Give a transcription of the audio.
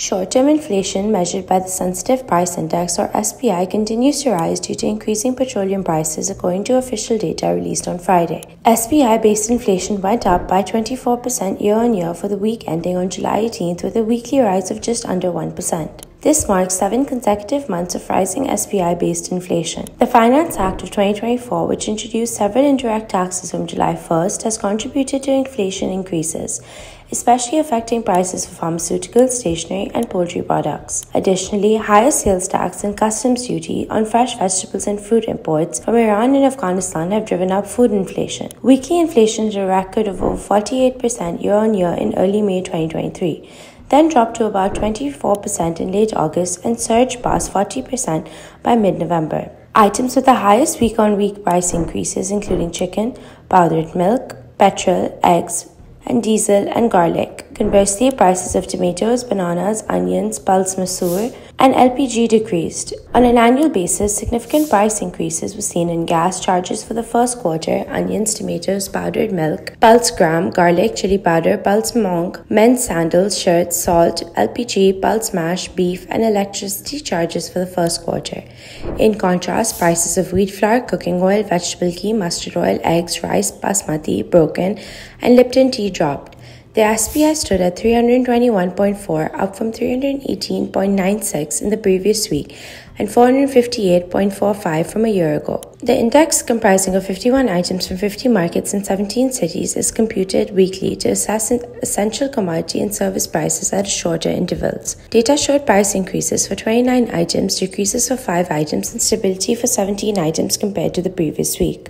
Short term inflation, measured by the Sensitive Price Index or SPI, continues to rise due to increasing petroleum prices, according to official data released on Friday. SPI based inflation went up by 24% year on year for the week ending on July 18th, with a weekly rise of just under 1%. This marks seven consecutive months of rising SPI based inflation. The Finance Act of 2024, which introduced several indirect taxes from July 1st, has contributed to inflation increases, especially affecting prices for pharmaceuticals, stationery, and poultry products. Additionally, higher sales tax and customs duty on fresh vegetables and fruit imports from Iran and Afghanistan have driven up food inflation. Weekly inflation is a record of over 48% year on year in early May 2023 then dropped to about 24% in late August and surged past 40% by mid November. Items with the highest week on week price increases, including chicken, powdered milk, petrol, eggs, and diesel and garlic. Conversely, prices of tomatoes, bananas, onions, pulse masoor, and LPG decreased. On an annual basis, significant price increases were seen in gas charges for the first quarter, onions, tomatoes, powdered milk, pulse gram, garlic, chili powder, pulse moong, men's sandals, shirts, salt, LPG, pulse mash, beef, and electricity charges for the first quarter. In contrast, prices of wheat flour, cooking oil, vegetable ghee, mustard oil, eggs, rice, basmati, broken, and Lipton tea dropped. The SPI stood at 321.4, up from 318.96 in the previous week and 458.45 from a year ago. The index, comprising of 51 items from 50 markets in 17 cities, is computed weekly to assess essential commodity and service prices at shorter intervals. Data showed price increases for 29 items, decreases for 5 items, and stability for 17 items compared to the previous week.